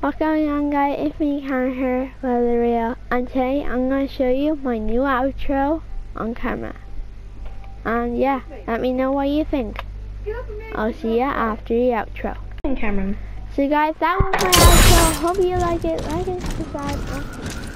What's going on guys, it's me Karen Valeria and today I'm going to show you my new outro on camera. And yeah, let me know what you think. I'll see you after the outro. Cameron. So guys, that was my outro. Hope you like it. Like and subscribe.